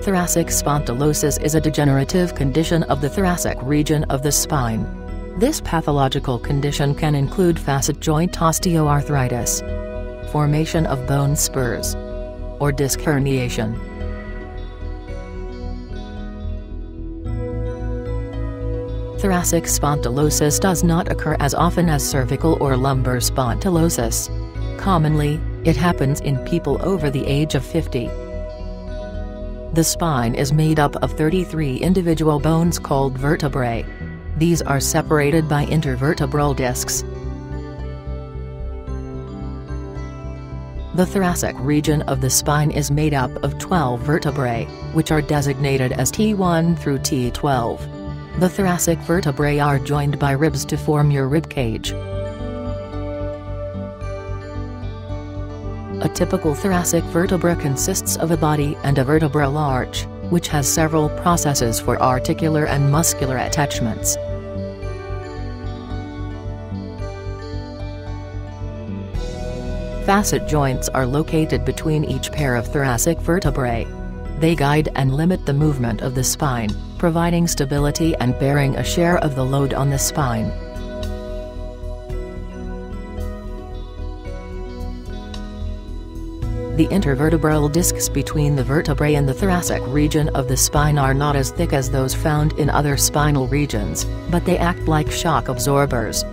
Thoracic spondylosis is a degenerative condition of the thoracic region of the spine. This pathological condition can include facet joint osteoarthritis, formation of bone spurs, or disc herniation. Thoracic spondylosis does not occur as often as cervical or lumbar spondylosis. Commonly, it happens in people over the age of 50. The spine is made up of 33 individual bones called vertebrae. These are separated by intervertebral discs. The thoracic region of the spine is made up of 12 vertebrae, which are designated as T1 through T12. The thoracic vertebrae are joined by ribs to form your rib cage. A typical thoracic vertebra consists of a body and a vertebral arch, which has several processes for articular and muscular attachments. Facet joints are located between each pair of thoracic vertebrae. They guide and limit the movement of the spine, providing stability and bearing a share of the load on the spine. The intervertebral discs between the vertebrae and the thoracic region of the spine are not as thick as those found in other spinal regions, but they act like shock absorbers,